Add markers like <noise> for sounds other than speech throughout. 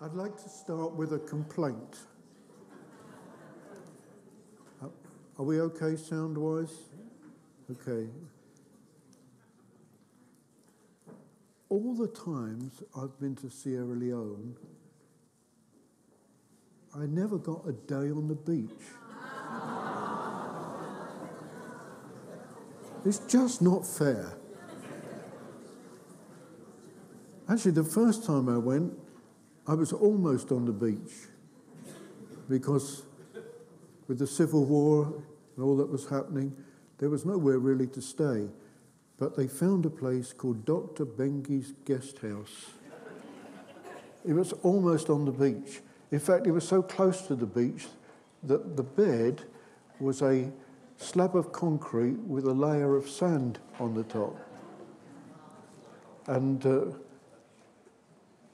I'd like to start with a complaint. Are we okay sound wise? Okay. All the times I've been to Sierra Leone, I never got a day on the beach. It's just not fair. Actually, the first time I went, I was almost on the beach because with the Civil War and all that was happening, there was nowhere really to stay. But they found a place called Dr. Bengi's Guest House. It was almost on the beach. In fact, it was so close to the beach that the bed was a slab of concrete with a layer of sand on the top. And uh,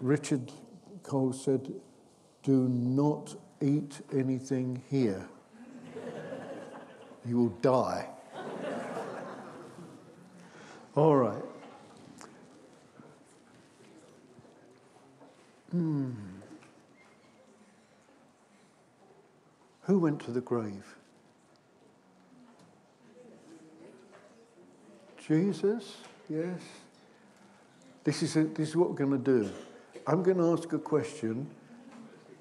Richard Cole said, Do not eat anything here. you will die. All right. Hmm. Who went to the grave? Jesus, yes. This is, a, this is what we're going to do. I'm going to ask a question,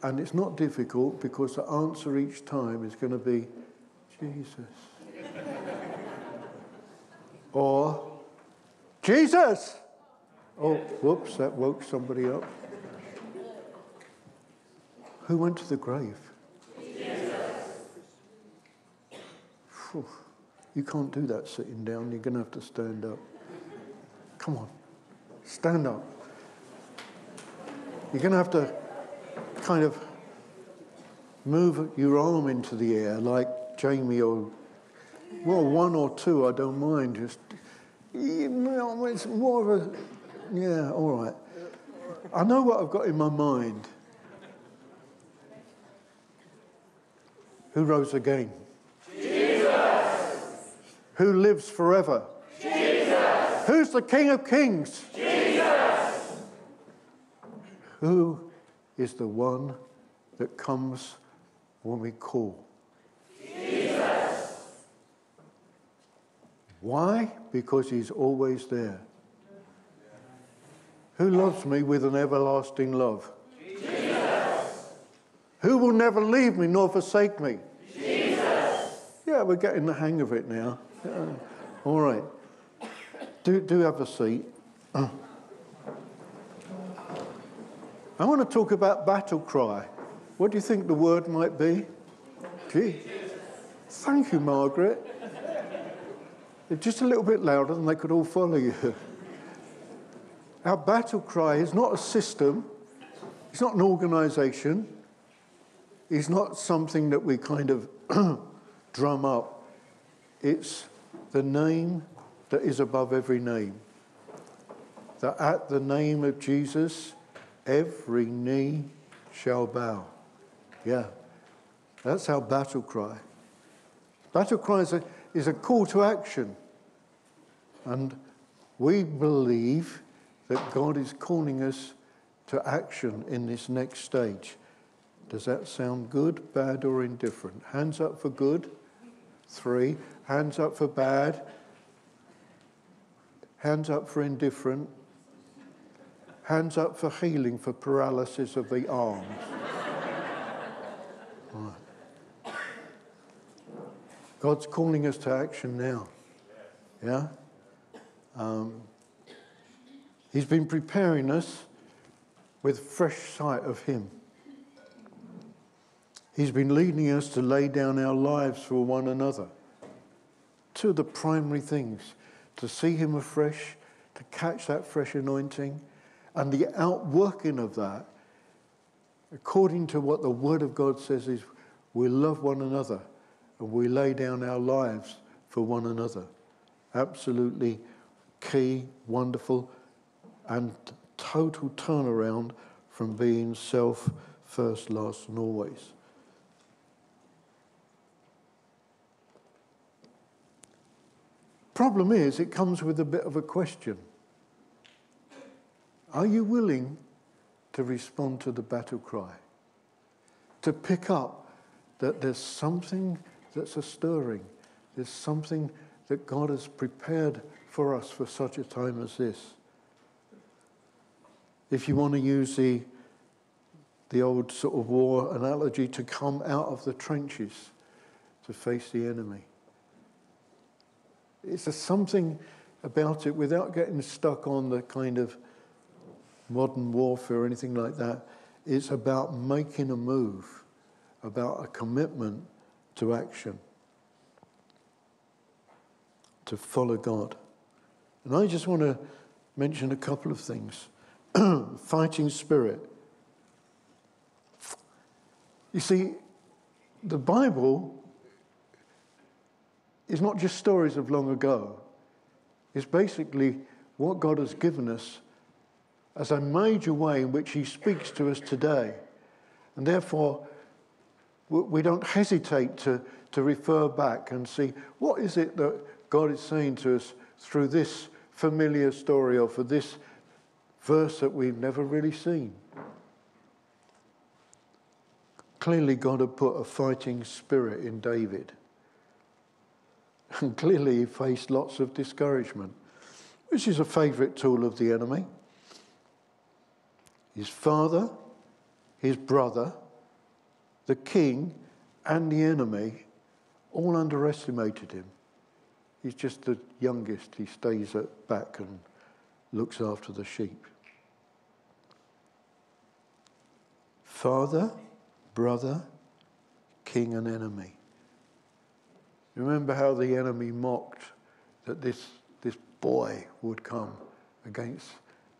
and it's not difficult because the answer each time is going to be Jesus. or Jesus! Oh, whoops, that woke somebody up. Who went to the grave? Whew. You can't do that sitting down. You're going to have to stand up. Come on, stand up. You're going to have to kind of move your arm into the air like Jamie or, well, one or two, I don't mind. Just, it's more of a, yeah, all right. I know what I've got in my mind. Who rose again? Jesus. Who lives forever? Jesus. Who's the King of Kings? Jesus. Who is the one that comes when we call? Jesus. Why? Because he's always there. Who loves me with an everlasting love? Jesus. Who will never leave me nor forsake me? Jesus. Yeah, we're getting the hang of it now. Yeah. All right. Do, do have a seat. <clears throat> I want to talk about battle cry. What do you think the word might be? Gee. Thank you, Margaret. Just a little bit louder and they could all follow you. Our battle cry is not a system, it's not an organization, it's not something that we kind of <clears throat> drum up. It's the name that is above every name. That at the name of Jesus, every knee shall bow. Yeah, that's our battle cry. Battle cry is a, is a call to action. And we believe that God is calling us to action in this next stage. Does that sound good, bad, or indifferent? Hands up for good. Three. Hands up for bad. Hands up for indifferent. Hands up for healing for paralysis of the arms. God's calling us to action now. Yeah? Um, he's been preparing us with fresh sight of Him. He's been leading us to lay down our lives for one another. Two of the primary things to see Him afresh, to catch that fresh anointing, and the outworking of that, according to what the Word of God says, is we love one another and we lay down our lives for one another. Absolutely key, wonderful, and total turnaround from being self first, last, and always. Problem is, it comes with a bit of a question. Are you willing to respond to the battle cry, to pick up that there's something that's a stirring, there's something that God has prepared for us for such a time as this. If you want to use the, the old sort of war analogy, to come out of the trenches to face the enemy. It's a something about it without getting stuck on the kind of modern warfare or anything like that. It's about making a move, about a commitment to action, to follow God. And I just want to mention a couple of things. <clears throat> Fighting spirit. You see, the Bible is not just stories of long ago, it's basically what God has given us as a major way in which He speaks to us today. And therefore, we don't hesitate to, to refer back and see what is it that God is saying to us through this familiar story or for this verse that we've never really seen. Clearly, God had put a fighting spirit in David. <laughs> And clearly, he faced lots of discouragement, which is a favourite tool of the enemy. His father, his brother, the king, and the enemy all underestimated him. He's just the youngest. He stays at back and looks after the sheep. Father, brother, king, and enemy. Remember how the enemy mocked that this, this boy would come against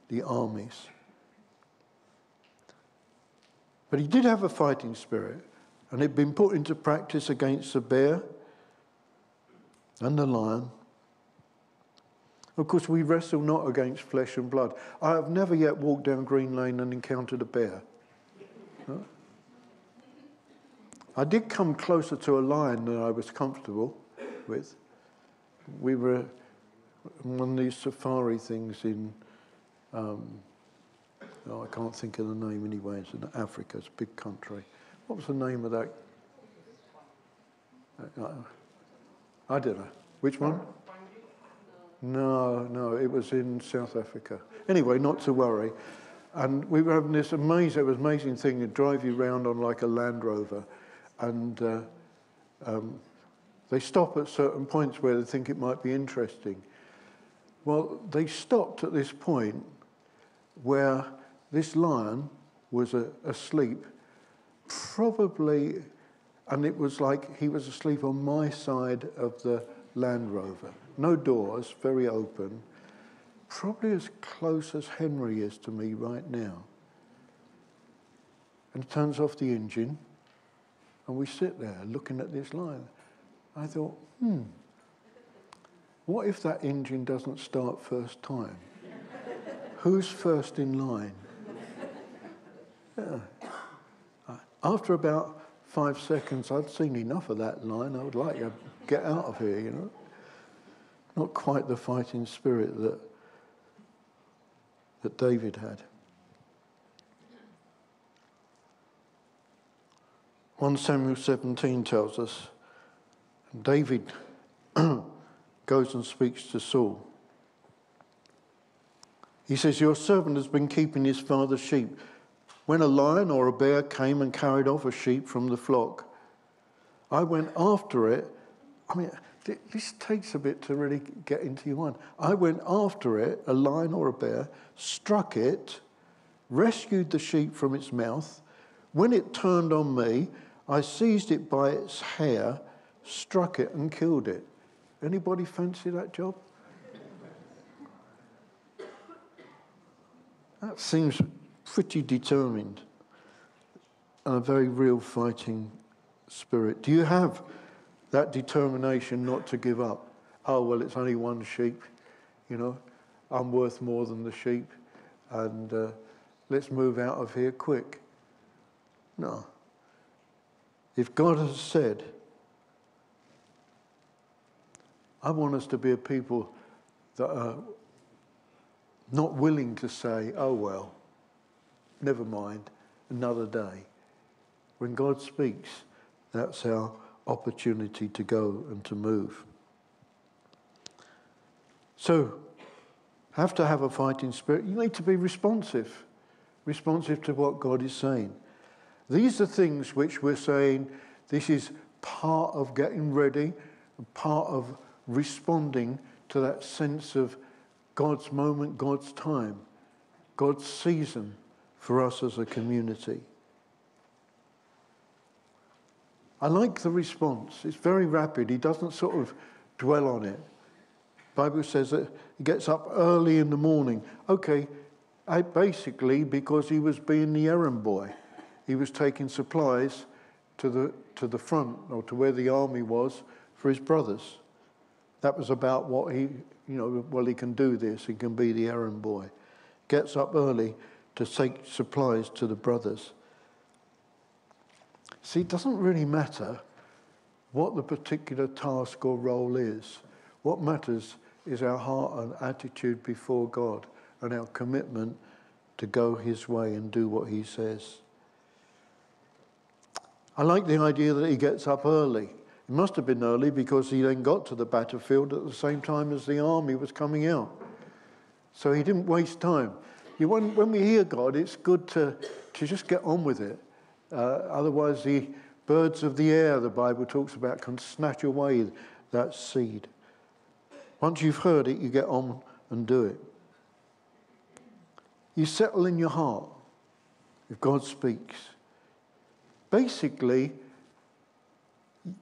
the armies. But he did have a fighting spirit, and it had been put into practice against the bear and the lion. Of course, we wrestle not against flesh and blood. I have never yet walked down Green Lane and encountered a bear. I did come closer to a lion than I was comfortable with. We were one of these safari things in, um, oh, I can't think of the name anyway, it's in Africa, it's a big country. What was the name of that? I don't know. Which one? No, no, it was in South Africa. Anyway, not to worry. And we were having this amazing, it was amazing thing to drive you around on like a Land Rover. And uh, um, they stop at certain points where they think it might be interesting. Well, they stopped at this point where this lion was a, asleep, probably, and it was like he was asleep on my side of the Land Rover. No doors, very open. Probably as close as Henry is to me right now. And turns off the engine, and we sit there looking at this lion. I thought, hmm, what if that engine doesn't start first time? Who's first in line? Yeah. <coughs> After about five seconds, I'd seen enough of that line. I would like to get out of here, you know. Not quite the fighting spirit that, that David had. 1 Samuel 17 tells us David <clears throat> goes and speaks to Saul. He says, Your servant has been keeping his father's sheep. When a lion or a bear came and carried off a sheep from the flock, I went after it I mean, this takes a bit to really get into your mind. I went after it, a lion or a bear, struck it, rescued the sheep from its mouth. When it turned on me, I seized it by its hair, struck it, and killed it. Anybody fancy that job? That seems pretty determined and a very real fighting spirit. Do you have that determination not to give up. Oh, well, it's only one sheep, you know, I'm worth more than the sheep, and uh, let's move out of here quick. No. If God has said, I want us to be a people that are not willing to say, oh, well, never mind, another day. When God speaks, that's our opportunity to go and to move. So, have to have a fighting spirit. You need to be responsive, responsive to what God is saying. These are things which we're saying this is part of getting ready, part of responding to that sense of God's moment, God's time, God's season for us as a community. I like the response. It's very rapid. He doesn't sort of dwell on it. The Bible says that he gets up early in the morning. Okay, basically because he was being the errand boy. He was taking supplies to the, to the front or to where the army was for his brothers. That was about what he, you know, well, he can do this, he can be the errand boy. Gets up early to take supplies to the brothers. See, it doesn't really matter what the particular task or role is. What matters is our heart and attitude before God and our commitment to go His way and do what He says. I like the idea that he gets up early. It must have been early because he then got to the battlefield at the same time as the army was coming out. So he didn't waste time. You, when, when we hear God, it's good to, to just get on with it. Uh, otherwise, the birds of the air, the Bible talks about, can snatch away that seed. Once you've heard it, you get on and do it. You settle in your heart if God speaks. Basically,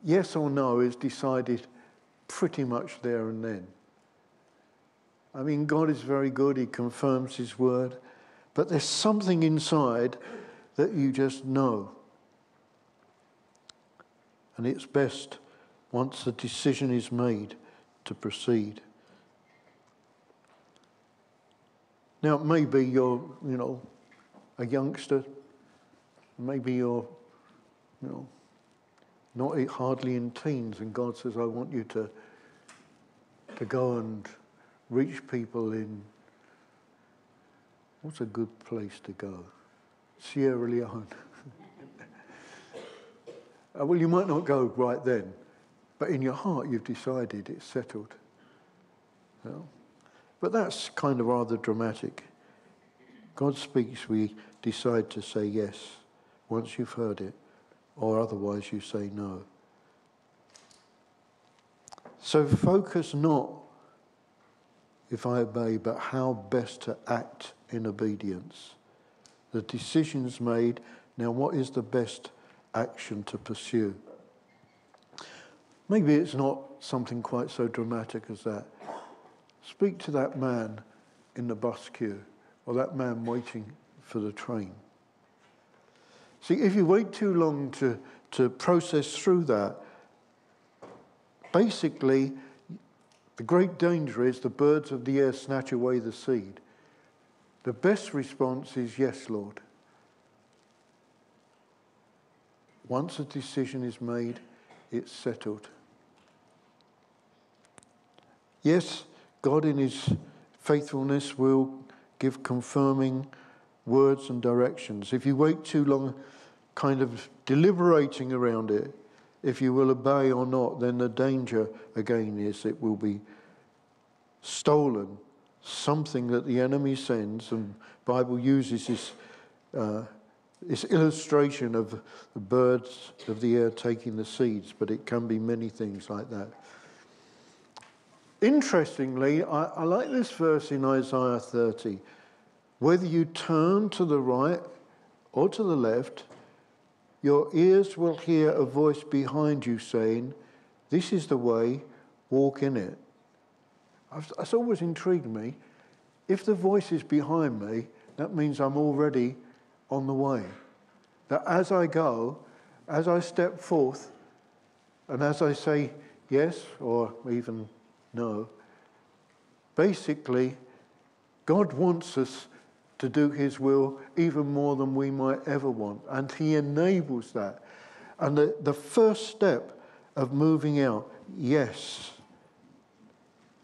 yes or no is decided pretty much there and then. I mean, God is very good, He confirms His word, but there's something inside that you just know. And it's best, once the decision is made, to proceed. Now, maybe you're, you know, a youngster, maybe you're, you know, not hardly in teens, and God says, I want you to, to go and reach people in, what's a good place to go? Sierra Leone. <laughs> uh, well, you might not go right then, but in your heart you've decided it's settled. But that's kind of rather dramatic. God speaks, we decide to say yes once you've heard it, or otherwise you say no. So focus not if I obey, but how best to act in obedience the decision's made. Now, what is the best action to pursue? Maybe it's not something quite so dramatic as that. Speak to that man in the bus queue or that man waiting for the train. See, if you wait too long to, to process through that, basically, the great danger is the birds of the air snatch away the seed. The best response is yes, Lord. Once a decision is made, it's settled. Yes, God in His faithfulness will give confirming words and directions. If you wait too long, kind of deliberating around it, if you will obey or not, then the danger again is it will be stolen something that the enemy sends, and Bible uses this, uh, this illustration of the birds of the air taking the seeds, but it can be many things like that. Interestingly, I, I like this verse in Isaiah 30. Whether you turn to the right or to the left, your ears will hear a voice behind you saying, This is the way, walk in it. That's always intrigued me. If the voice is behind me, that means I'm already on the way. That as I go, as I step forth, and as I say yes or even no, basically, God wants us to do His will even more than we might ever want, and He enables that. And the, the first step of moving out, yes,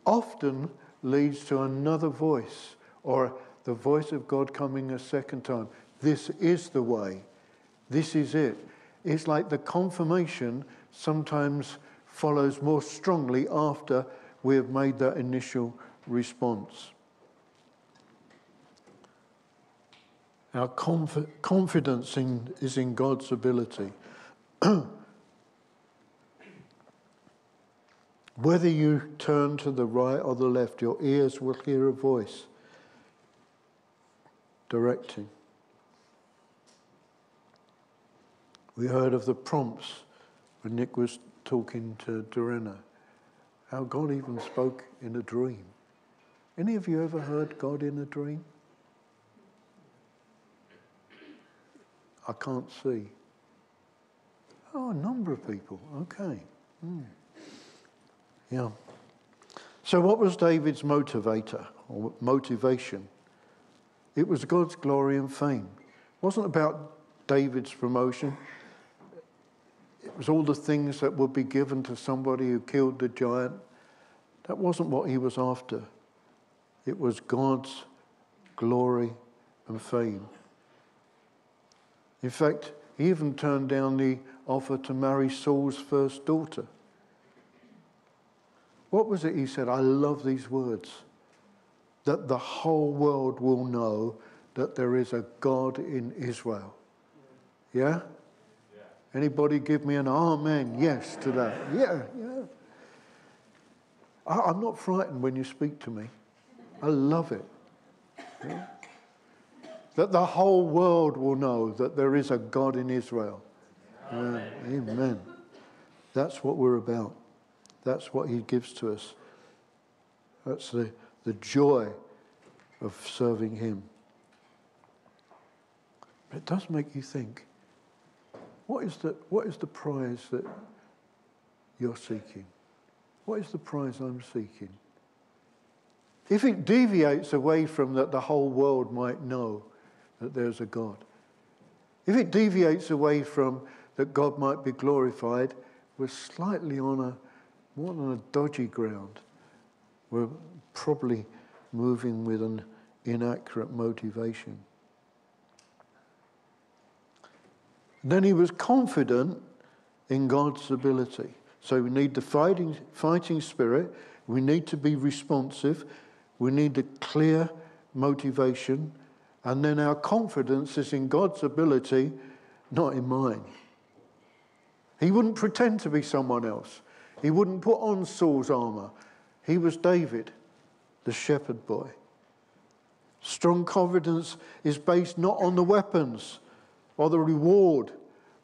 often leads to another voice or the voice of God coming a second time. this is the way, this is it. It's like the confirmation sometimes follows more strongly after we have made that initial response. Our conf- confidence in, is in God's ability. <clears throat> Whether you turn to the right or the left, your ears will hear a voice directing. We heard of the prompts when Nick was talking to Dorena, how God even spoke in a dream. Any of you ever heard God in a dream? I can't see. Oh, a number of people. Okay. Mm. Yeah. So, what was David's motivator or motivation? It was God's glory and fame. It wasn't about David's promotion. It was all the things that would be given to somebody who killed the giant. That wasn't what he was after. It was God's glory and fame. In fact, he even turned down the offer to marry Saul's first daughter. What was it he said? I love these words. That the whole world will know that there is a God in Israel. Yeah? Anybody give me an amen? Yes to that. Yeah, yeah. I, am not frightened when you speak to me. I love it. Yeah? That the whole world will know that there is a God in Israel. Amen. amen. That's what we're about. That's what He gives to us. That's the, the joy of serving Him. But it does make you think what is the, what is the prize that you're seeking? What is the prize I'm seeking? If it deviates away from that the whole world might know that there's a God, if it deviates away from that God might be glorified, we're slightly on a more than a dodgy ground. We're probably moving with an inaccurate motivation. Then he was confident in God's ability. So we need the fighting, fighting spirit. We need to be responsive. We need a clear motivation. And then our confidence is in God's ability, not in mine. He wouldn't pretend to be someone else. He wouldn't put on Saul's armor. He was David, the shepherd boy. Strong confidence is based not on the weapons or the reward,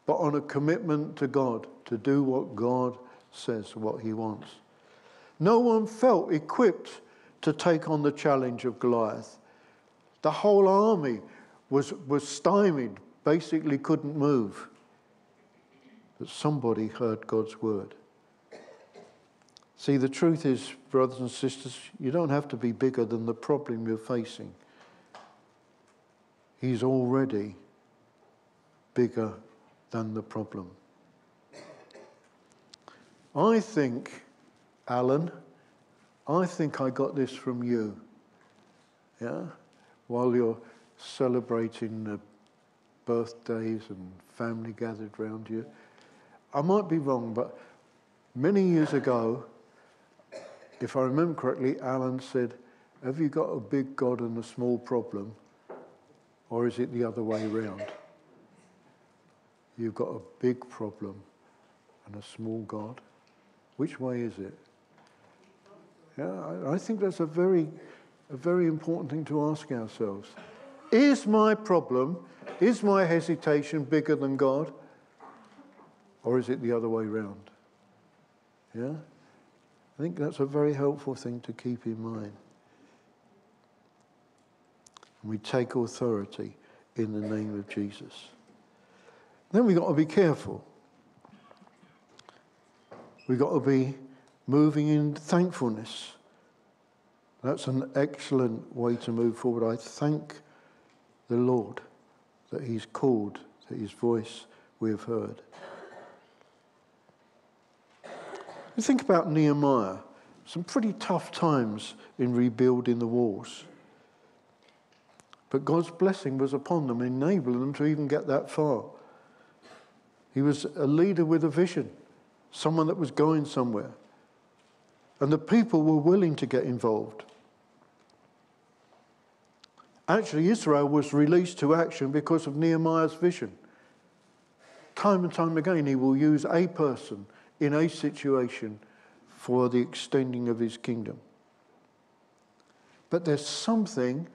but on a commitment to God to do what God says, what He wants. No one felt equipped to take on the challenge of Goliath. The whole army was, was stymied, basically couldn't move. But somebody heard God's word. See, the truth is, brothers and sisters, you don't have to be bigger than the problem you're facing. He's already bigger than the problem. I think, Alan, I think I got this from you. Yeah? While you're celebrating the birthdays and family gathered round you. I might be wrong, but many years ago, if I remember correctly, Alan said, Have you got a big God and a small problem? Or is it the other way around? You've got a big problem and a small God. Which way is it? Yeah, I, I think that's a very, a very important thing to ask ourselves. Is my problem, is my hesitation bigger than God? Or is it the other way around? Yeah? I think that's a very helpful thing to keep in mind. We take authority in the name of Jesus. Then we've got to be careful. We've got to be moving in thankfulness. That's an excellent way to move forward. I thank the Lord that He's called, that His voice we have heard. You think about Nehemiah, some pretty tough times in rebuilding the walls. But God's blessing was upon them, enabling them to even get that far. He was a leader with a vision, someone that was going somewhere. And the people were willing to get involved. Actually, Israel was released to action because of Nehemiah's vision. Time and time again, he will use a person in a situation for the extending of his kingdom. But there's something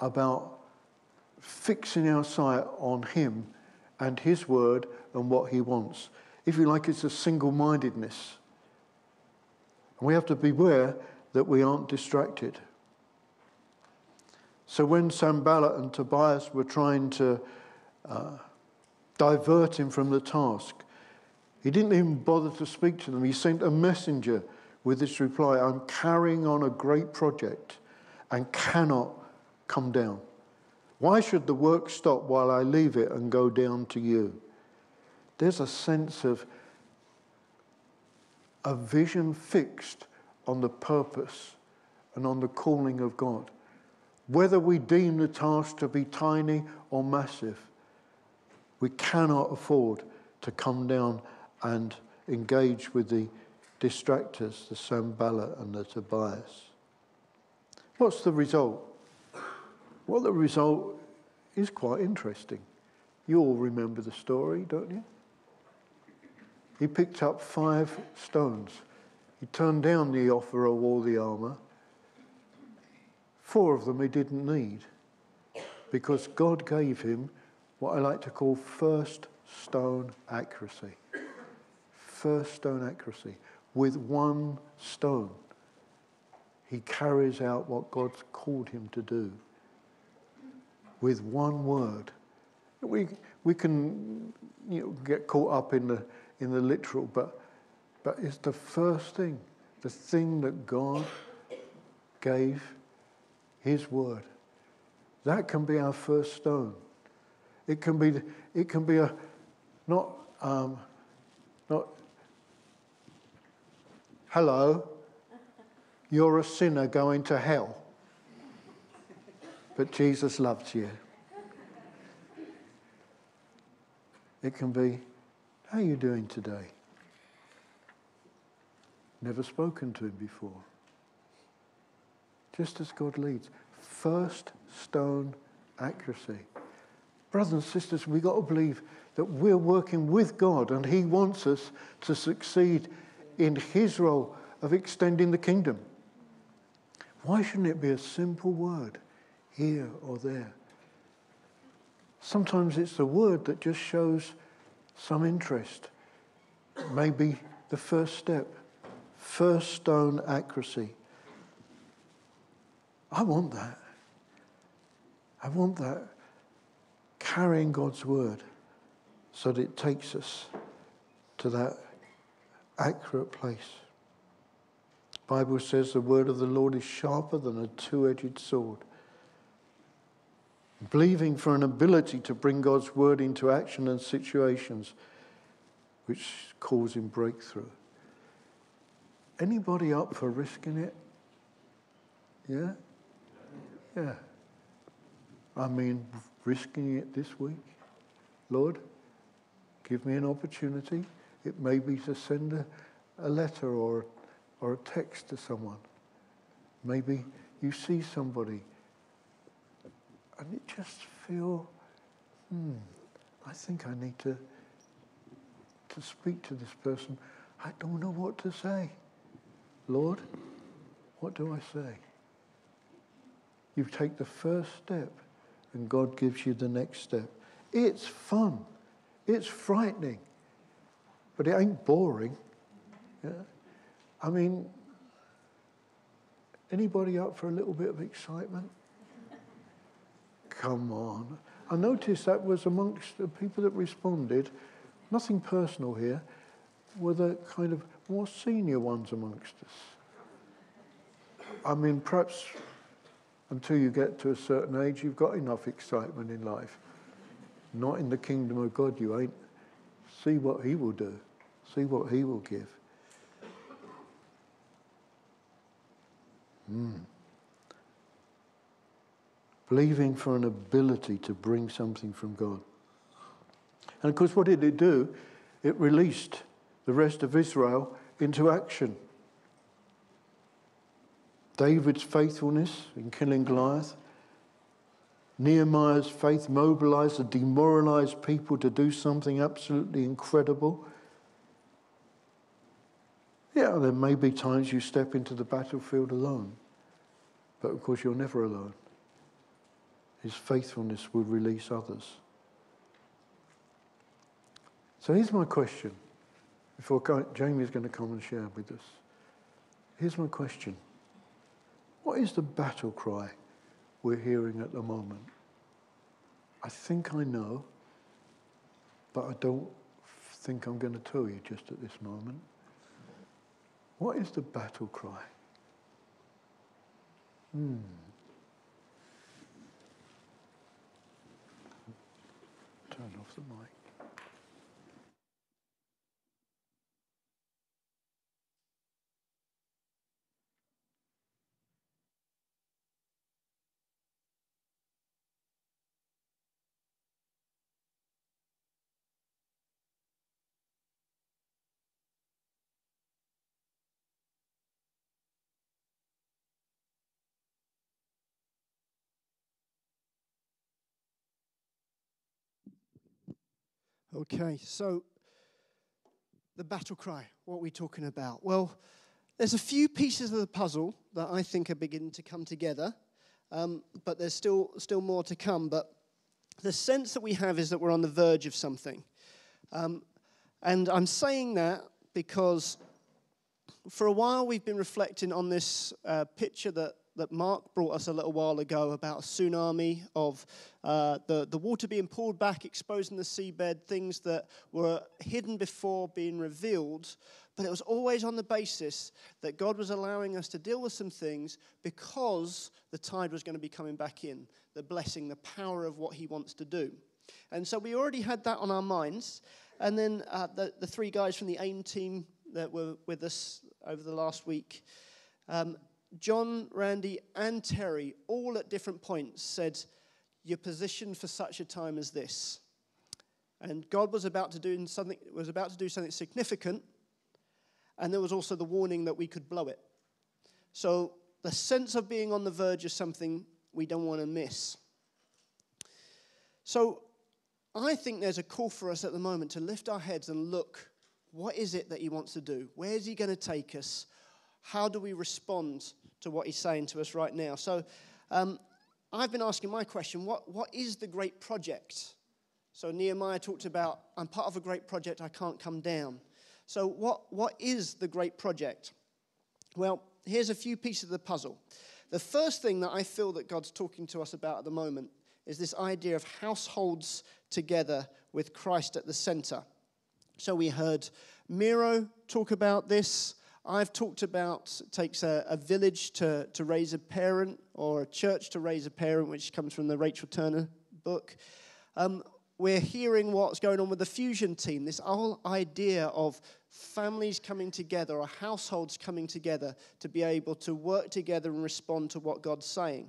about fixing our sight on him and his word and what he wants. If you like, it's a single mindedness. And we have to beware that we aren't distracted. So when Sanballat and Tobias were trying to uh, divert him from the task, he didn't even bother to speak to them. He sent a messenger with this reply I'm carrying on a great project and cannot come down. Why should the work stop while I leave it and go down to you? There's a sense of a vision fixed on the purpose and on the calling of God. Whether we deem the task to be tiny or massive, we cannot afford to come down and engage with the distractors, the Sanballat and the Tobias. What's the result? Well, the result is quite interesting. You all remember the story, don't you? He picked up five stones. He turned down the offer of all the armour. Four of them he didn't need because God gave him what I like to call first stone accuracy. First stone accuracy. With one stone, he carries out what God's called him to do with one word. We, we can you know, get caught up in the, in the literal, but, but it's the first thing, the thing that God gave His word. That can be our first stone. It can be, it can be a, not, um, not, hello, you're a sinner going to hell but Jesus loves you. It can be, how are you doing today? Never spoken to him before. Just as God leads. First stone accuracy. Brothers and sisters, we've got to believe that we're working with God and He wants us to succeed in His role of extending the kingdom. Why shouldn't it be a simple word? here or there. Sometimes it's the word that just shows some interest. Maybe the first step, first stone accuracy. I want that. I want that. Carrying God's word so that it takes us to that accurate place. Bible says the word of the Lord is sharper than a two-edged sword believing for an ability to bring God's word into action and situations which cause him breakthrough. Anybody up for risking it? Yeah? Yeah. I mean, risking it this week. Lord, give me an opportunity. It may be to send a, a letter or, or a text to someone. Maybe you see somebody and you just feel, hmm, I think I need to, to speak to this person. I don't know what to say. Lord, what do I say? You take the first step and God gives you the next step. It's fun. It's frightening. But it ain't boring. Yeah? I mean, anybody up for a little bit of excitement? Come on. I noticed that was amongst the people that responded, nothing personal here, were the kind of more senior ones amongst us. I mean, perhaps until you get to a certain age, you've got enough excitement in life. Not in the kingdom of God, you ain't. See what He will do, see what He will give. Hmm. believing for an ability to bring something from God. And of course, what did it do? It released the rest of Israel into action. David's faithfulness in killing Goliath, Nehemiah's faith mobilized the demoralized people to do something absolutely incredible. Yeah, there may be times you step into the battlefield alone, but of course you're never alone. His faithfulness will release others. So here's my question before Jamie's going to come and share with us. Here's my question What is the battle cry we're hearing at the moment? I think I know, but I don't think I'm going to tell you just at this moment. What is the battle cry? Hmm. Turn off the mic. Okay, so the battle cry, what are we talking about? Well, there's a few pieces of the puzzle that I think are beginning to come together, um, but there's still, still more to come. But the sense that we have is that we're on the verge of something. Um, and I'm saying that because for a while we've been reflecting on this uh, picture that that Mark brought us a little while ago about a tsunami of uh, the, the water being pulled back, exposing the seabed, things that were hidden before being revealed. But it was always on the basis that God was allowing us to deal with some things because the tide was going to be coming back in, the blessing, the power of what He wants to do. And so we already had that on our minds. And then uh, the, the three guys from the AIM team that were with us over the last week. Um, John, Randy, and Terry, all at different points, said, You're positioned for such a time as this. And God was about to do something, was about to do something significant, and there was also the warning that we could blow it. So the sense of being on the verge of something we don't want to miss. So I think there's a call for us at the moment to lift our heads and look what is it that he wants to do? Where is he going to take us? How do we respond to what he's saying to us right now. So um, I've been asking my question what, what is the great project? So Nehemiah talked about, I'm part of a great project, I can't come down. So, what, what is the great project? Well, here's a few pieces of the puzzle. The first thing that I feel that God's talking to us about at the moment is this idea of households together with Christ at the center. So, we heard Miro talk about this. I've talked about it takes a, a, village to, to raise a parent or a church to raise a parent, which comes from the Rachel Turner book. Um, we're hearing what's going on with the fusion team, this whole idea of families coming together or households coming together to be able to work together and respond to what God's saying.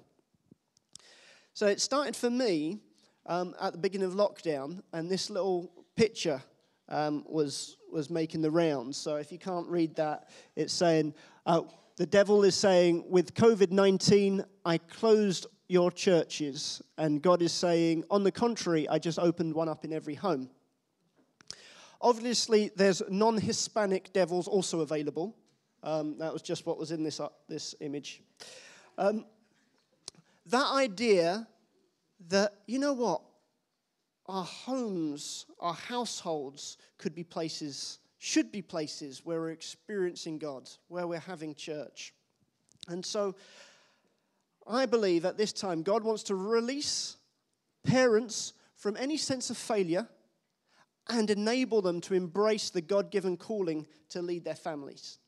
So it started for me um, at the beginning of lockdown, and this little picture um, was, was making the rounds. So if you can't read that, it's saying, uh, the devil is saying, with COVID 19, I closed your churches. And God is saying, on the contrary, I just opened one up in every home. Obviously, there's non Hispanic devils also available. Um, that was just what was in this, uh, this image. Um, that idea that, you know what, our homes, our households could be places, should be places where we're experiencing God, where we're having church. And so I believe at this time God wants to release parents from any sense of failure and enable them to embrace the God given calling to lead their families.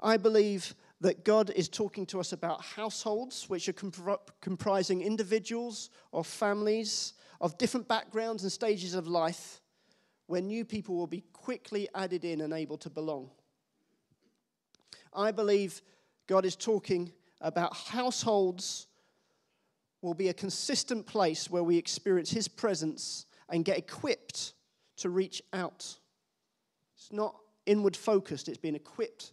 I believe that God is talking to us about households, which are comp- comprising individuals or families of different backgrounds and stages of life, where new people will be quickly added in and able to belong. I believe God is talking about households will be a consistent place where we experience His presence and get equipped to reach out. It's not inward focused, it's being equipped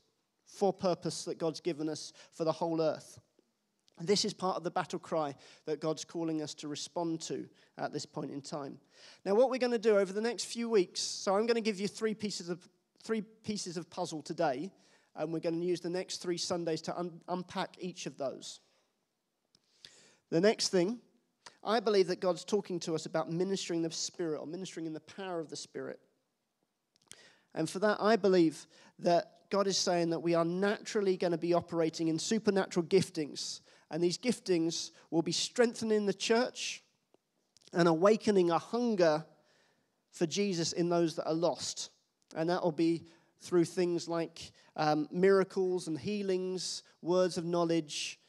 for purpose that God's given us for the whole earth. This is part of the battle cry that God's calling us to respond to at this point in time. Now, what we're going to do over the next few weeks, so I'm going to give you three pieces of, three pieces of puzzle today, and we're going to use the next three Sundays to un- unpack each of those. The next thing, I believe that God's talking to us about ministering the Spirit or ministering in the power of the Spirit. And for that, I believe that God is saying that we are naturally going to be operating in supernatural giftings and these giftings will be strengthening the church and awakening a hunger for Jesus in those that are lost. And that will be through things like um, miracles and healings, words of knowledge.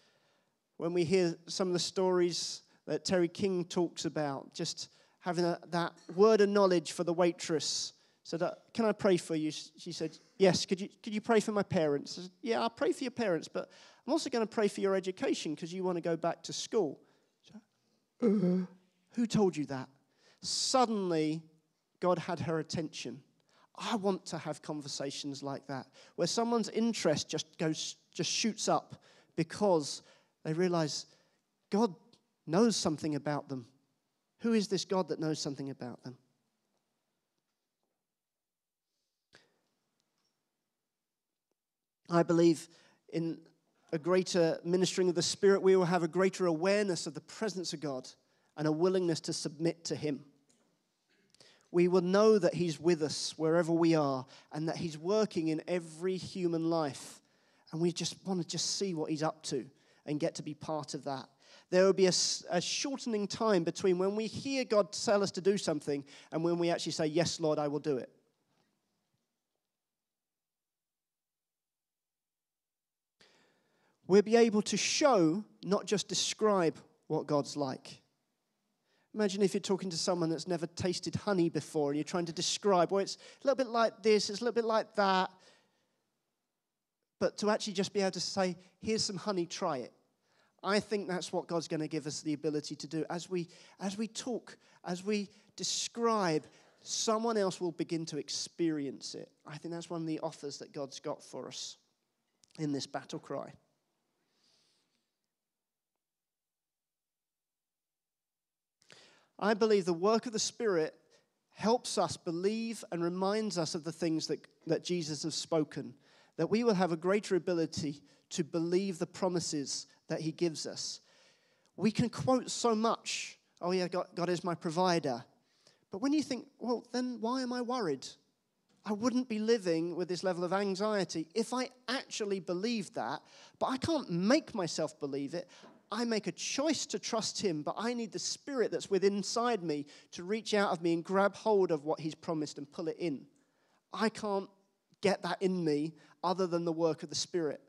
When we hear some of the stories that Terry King talks about, just having a, that word of knowledge for the waitress. Said, "Can I pray for you?" She said, "Yes." Could you could you pray for my parents? Said, yeah, I'll pray for your parents, but I'm also going to pray for your education because you want to go back to school. Uh, who told you that? Suddenly, God had her attention. I want to have conversations like that where someone's interest just goes, just shoots up because they realize God knows something about them. Who is this God that knows something about them? I believe in a greater ministering of the Spirit, we will have a greater awareness of the presence of God and a willingness to submit to Him. We will know that He's with us wherever we are and that He's working in every human life. And we just want to just see what He's up to and get to be part of that. There will be a, a shortening time between when we hear God tell us to do something and when we actually say, Yes, Lord, I will do it. We'll be able to show, not just describe, what God's like. Imagine if you're talking to someone that's never tasted honey before and you're trying to describe, well, it's a little bit like this, it's a little bit like that. But to actually just be able to say, here's some honey, try it. I think that's what God's going to give us the ability to do. As we, as we talk, as we describe, someone else will begin to experience it. I think that's one of the offers that God's got for us in this battle cry. I believe the work of the Spirit helps us believe and reminds us of the things that, that Jesus has spoken, that we will have a greater ability to believe the promises that he gives us. We can quote so much, oh, yeah, God, God is my provider. But when you think, well, then why am I worried? I wouldn't be living with this level of anxiety if I actually believed that, but I can't make myself believe it. I make a choice to trust Him, but I need the Spirit that's within inside me to reach out of me and grab hold of what He's promised and pull it in. I can't get that in me other than the work of the Spirit.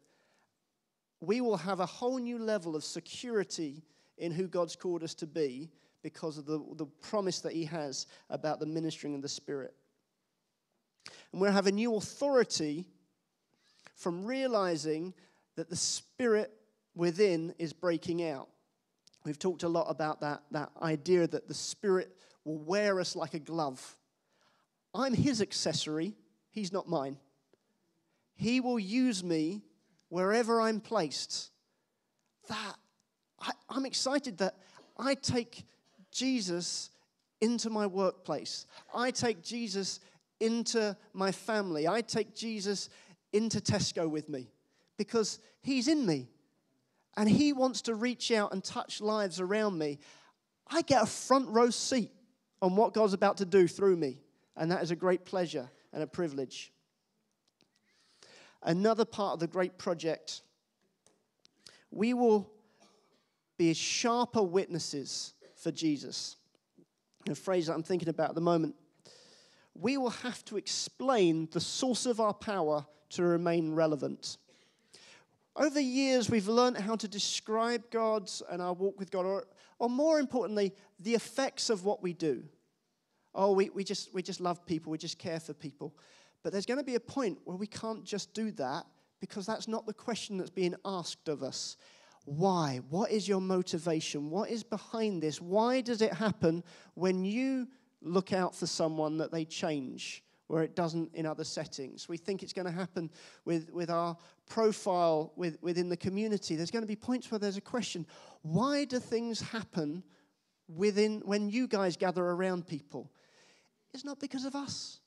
We will have a whole new level of security in who God's called us to be because of the, the promise that He has about the ministering of the Spirit. And we'll have a new authority from realizing that the Spirit within is breaking out. We've talked a lot about that, that idea that the Spirit will wear us like a glove. I'm His accessory, He's not mine. He will use me wherever I'm placed. That I, I'm excited that I take Jesus into my workplace. I take Jesus into my family. I take Jesus into Tesco with me because he's in me and He wants to reach out and touch lives around me, I get a front row seat on what God's about to do through me. And that is a great pleasure and a privilege. Another part of the great project, we will be sharper witnesses for Jesus. A phrase that I'm thinking about at the moment. We will have to explain the source of our power to remain relevant. Over the years, we've learned how to describe God and our walk with God, or, or more importantly, the effects of what we do. Oh, we, we, just, we just love people, we just care for people. But there's going to be a point where we can't just do that because that's not the question that's being asked of us. Why? What is your motivation? What is behind this? Why does it happen when you look out for someone that they change? Where it doesn't in other settings. We think it's going to happen with, with our profile with, within the community. There's going to be points where there's a question why do things happen within when you guys gather around people? It's not because of us,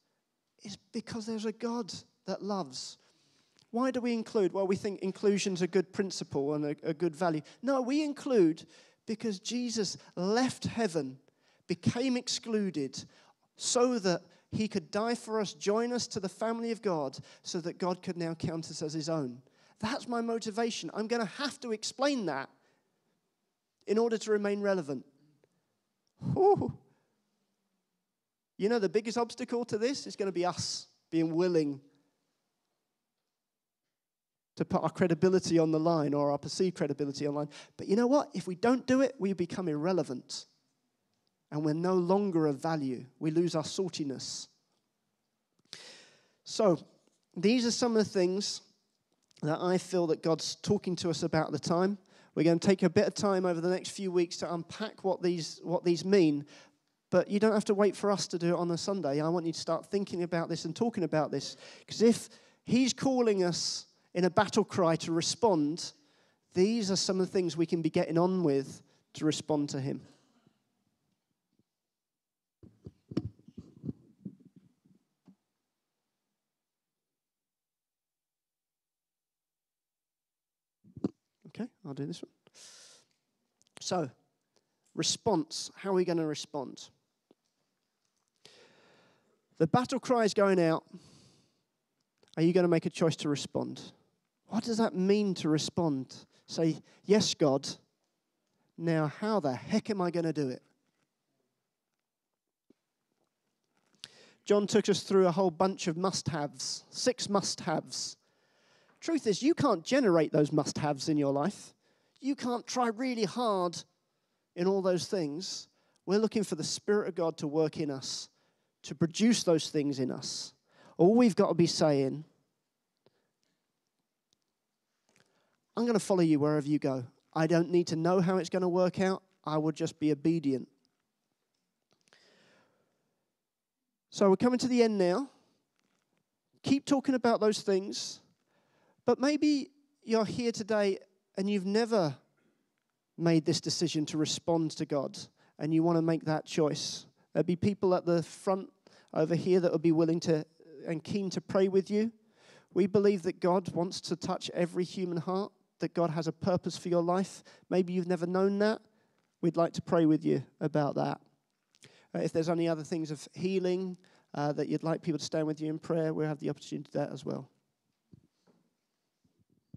it's because there's a God that loves. Why do we include? Well, we think inclusion's a good principle and a, a good value. No, we include because Jesus left heaven, became excluded, so that he could die for us, join us to the family of God, so that God could now count us as his own. That's my motivation. I'm going to have to explain that in order to remain relevant. Whew. You know, the biggest obstacle to this is going to be us being willing to put our credibility on the line or our perceived credibility online. But you know what? If we don't do it, we become irrelevant and we're no longer of value. We lose our saltiness. So, these are some of the things that I feel that God's talking to us about the time. We're going to take a bit of time over the next few weeks to unpack what these, what these mean. But you don't have to wait for us to do it on a Sunday. I want you to start thinking about this and talking about this. Because if He's calling us in a battle cry to respond, these are some of the things we can be getting on with to respond to Him. Okay, I'll do this one. So, response. How are we going to respond? The battle cry is going out. Are you going to make a choice to respond? What does that mean to respond? Say, Yes, God. Now, how the heck am I going to do it? John took us through a whole bunch of must haves, six must haves. Truth is, you can't generate those must haves in your life. You can't try really hard in all those things. We're looking for the Spirit of God to work in us, to produce those things in us. All we've got to be saying, I'm going to follow you wherever you go. I don't need to know how it's going to work out. I will just be obedient. So we're coming to the end now. Keep talking about those things. But maybe you're here today and you've never made this decision to respond to God and you want to make that choice. There'll be people at the front over here that will be willing to and keen to pray with you. We believe that God wants to touch every human heart, that God has a purpose for your life. Maybe you've never known that. We'd like to pray with you about that. Uh, if there's any other things of healing uh, that you'd like people to stand with you in prayer, we'll have the opportunity to do that as well.